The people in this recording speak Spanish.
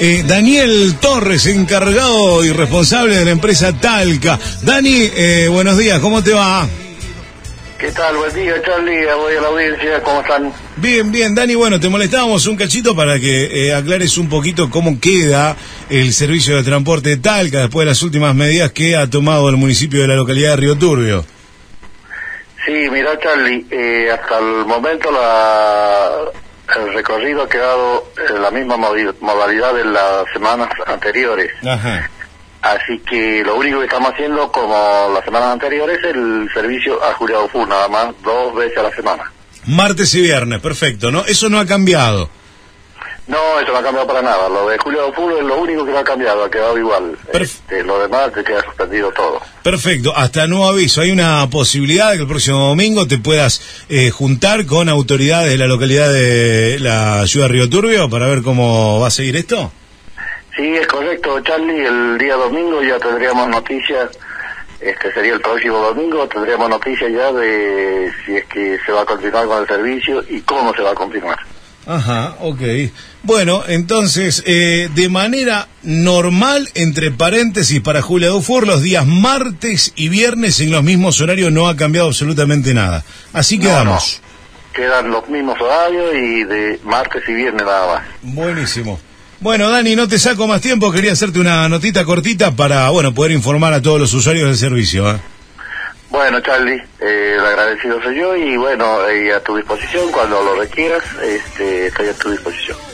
eh, Daniel Torres, encargado y responsable de la empresa Talca. Dani, eh, buenos días, ¿cómo te va? ¿Qué tal? Buen día, Charlie. Voy a la audiencia. ¿Cómo están? Bien, bien, Dani. Bueno, te molestábamos un cachito para que eh, aclares un poquito cómo queda el servicio de transporte de Talca después de las últimas medidas que ha tomado el municipio de la localidad de Río Turbio. Sí, mira, Charlie, eh, hasta el momento la, el recorrido ha quedado en la misma modalidad de las semanas anteriores. Ajá. Así que lo único que estamos haciendo, como las semanas anteriores, es el servicio a Juliado Full, nada más, dos veces a la semana. Martes y viernes, perfecto, ¿no? Eso no ha cambiado. No, eso no ha cambiado para nada. Lo de Julio Full es lo único que no ha cambiado, ha quedado igual. Este, lo demás te queda suspendido todo. Perfecto, hasta nuevo aviso. ¿Hay una posibilidad de que el próximo domingo te puedas eh, juntar con autoridades de la localidad de la ciudad de Río Turbio para ver cómo va a seguir esto? Sí, es correcto, Charlie. El día domingo ya tendríamos noticias, este sería el próximo domingo, tendríamos noticias ya de si es que se va a continuar con el servicio y cómo se va a continuar. Ajá, ok. Bueno, entonces, eh, de manera normal, entre paréntesis, para Julia Dufour, los días martes y viernes en los mismos horarios no ha cambiado absolutamente nada. Así quedamos. Quedan los mismos horarios y de martes y viernes nada más. Buenísimo. Bueno, Dani, no te saco más tiempo, quería hacerte una notita cortita para, bueno, poder informar a todos los usuarios del servicio. ¿eh? Bueno, Charlie, eh, el agradecido soy yo y bueno, eh, a tu disposición, cuando lo requieras, este, estoy a tu disposición.